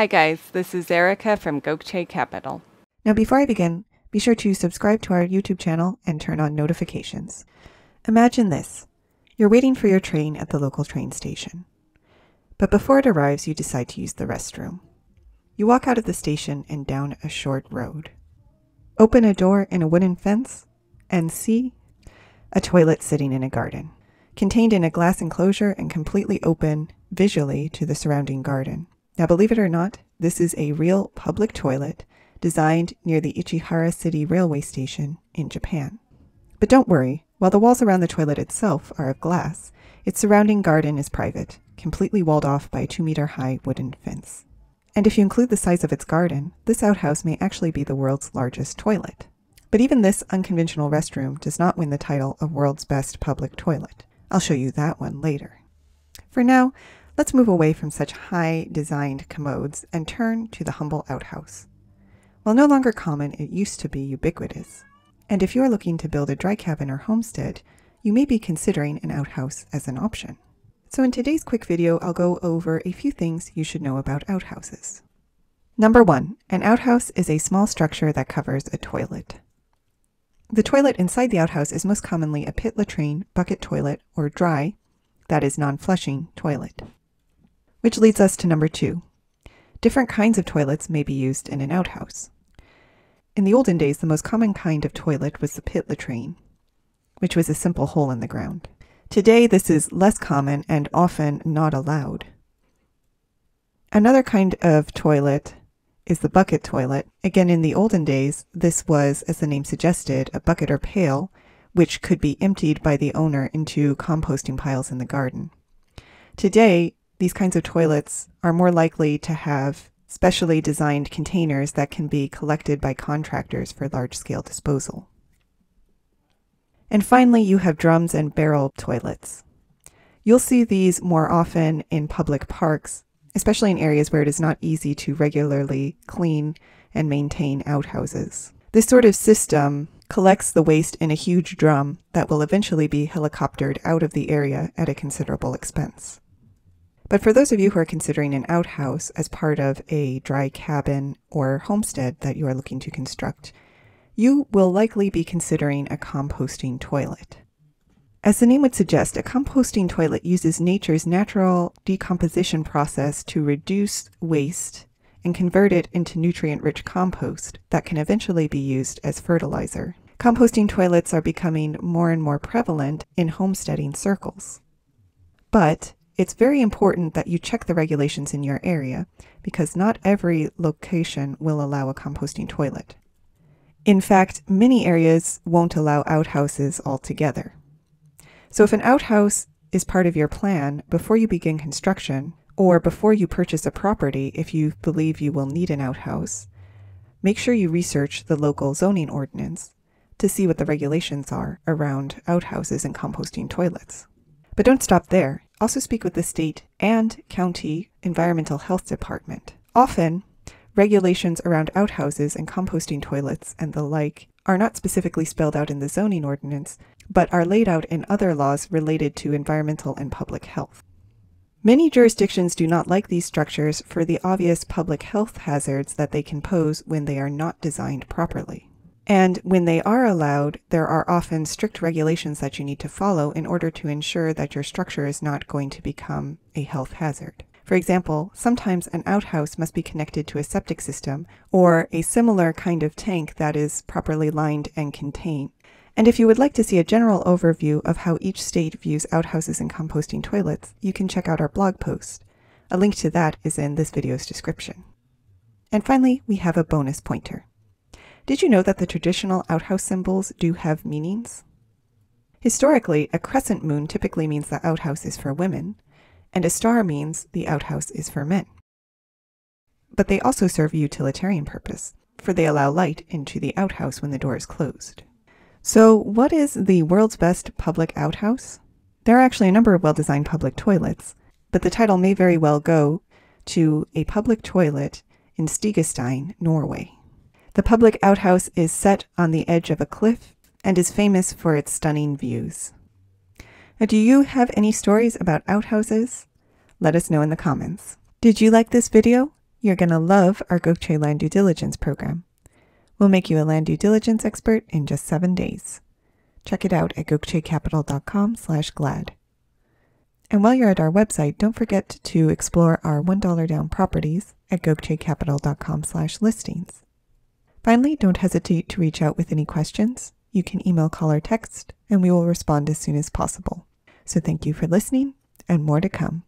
Hi guys, this is Erica from Gokce Capital. Now before I begin, be sure to subscribe to our YouTube channel and turn on notifications. Imagine this. You're waiting for your train at the local train station. But before it arrives, you decide to use the restroom. You walk out of the station and down a short road. Open a door in a wooden fence and see a toilet sitting in a garden, contained in a glass enclosure and completely open visually to the surrounding garden. Now, believe it or not, this is a real public toilet designed near the Ichihara City Railway Station in Japan. But don't worry, while the walls around the toilet itself are of glass, its surrounding garden is private, completely walled off by a two meter high wooden fence. And if you include the size of its garden, this outhouse may actually be the world's largest toilet. But even this unconventional restroom does not win the title of world's best public toilet. I'll show you that one later. For now, let's move away from such high designed commodes and turn to the humble outhouse. While no longer common, it used to be ubiquitous. And if you're looking to build a dry cabin or homestead, you may be considering an outhouse as an option. So in today's quick video, I'll go over a few things you should know about outhouses. Number one, an outhouse is a small structure that covers a toilet. The toilet inside the outhouse is most commonly a pit latrine, bucket toilet, or dry, that is non-flushing, toilet. Which leads us to number two. Different kinds of toilets may be used in an outhouse. In the olden days, the most common kind of toilet was the pit latrine, which was a simple hole in the ground. Today, this is less common and often not allowed. Another kind of toilet is the bucket toilet. Again, in the olden days, this was, as the name suggested, a bucket or pail, which could be emptied by the owner into composting piles in the garden. Today, these kinds of toilets are more likely to have specially designed containers that can be collected by contractors for large scale disposal. And finally, you have drums and barrel toilets. You'll see these more often in public parks especially in areas where it is not easy to regularly clean and maintain outhouses. This sort of system collects the waste in a huge drum that will eventually be helicoptered out of the area at a considerable expense. But for those of you who are considering an outhouse as part of a dry cabin or homestead that you are looking to construct, you will likely be considering a composting toilet. As the name would suggest, a composting toilet uses nature's natural decomposition process to reduce waste and convert it into nutrient rich compost that can eventually be used as fertilizer. Composting toilets are becoming more and more prevalent in homesteading circles. But it's very important that you check the regulations in your area because not every location will allow a composting toilet. In fact, many areas won't allow outhouses altogether. So if an outhouse is part of your plan before you begin construction, or before you purchase a property if you believe you will need an outhouse, make sure you research the local zoning ordinance to see what the regulations are around outhouses and composting toilets. But don't stop there. Also speak with the state and county environmental health department. Often, regulations around outhouses and composting toilets and the like are not specifically spelled out in the zoning ordinance, but are laid out in other laws related to environmental and public health. Many jurisdictions do not like these structures for the obvious public health hazards that they can pose when they are not designed properly. And when they are allowed, there are often strict regulations that you need to follow in order to ensure that your structure is not going to become a health hazard. For example, sometimes an outhouse must be connected to a septic system or a similar kind of tank that is properly lined and contained. And if you would like to see a general overview of how each state views outhouses and composting toilets, you can check out our blog post. A link to that is in this video's description. And finally, we have a bonus pointer. Did you know that the traditional outhouse symbols do have meanings? Historically, a crescent moon typically means the outhouse is for women, and a star means the outhouse is for men. But they also serve a utilitarian purpose, for they allow light into the outhouse when the door is closed. So, what is the world's best public outhouse? There are actually a number of well designed public toilets, but the title may very well go to a public toilet in Stegastein, Norway. The public outhouse is set on the edge of a cliff and is famous for its stunning views. Now, do you have any stories about outhouses? Let us know in the comments. Did you like this video? You're going to love our Gokce Land Due Diligence program. We'll make you a land due diligence expert in just seven days. Check it out at gokcecapital.com slash glad. And while you're at our website, don't forget to explore our $1 down properties at gokcecapital.com slash listings. Finally, don't hesitate to reach out with any questions. You can email, call, or text, and we will respond as soon as possible. So thank you for listening, and more to come.